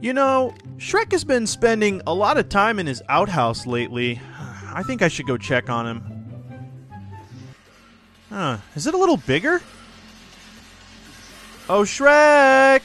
You know, Shrek has been spending a lot of time in his outhouse lately. I think I should go check on him. Huh, is it a little bigger? Oh, Shrek!